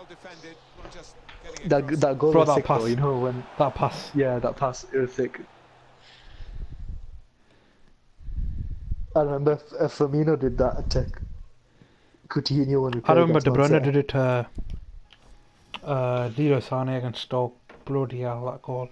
Well defended, not just That that goal Bro, was that sick pass. though. You know when That pass. yeah that pass it was sick. I remember F- Firmino did that attack. Coutinho when we I remember De Bruyne did it to uh, Leroy Sané against Stoke. Bloody hell, that goal.